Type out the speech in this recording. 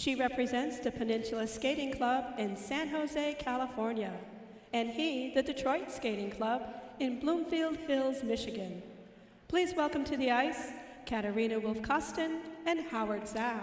She represents the Peninsula Skating Club in San Jose, California, and he, the Detroit Skating Club in Bloomfield Hills, Michigan. Please welcome to the ice Katarina Wolfkostin and Howard Zhao.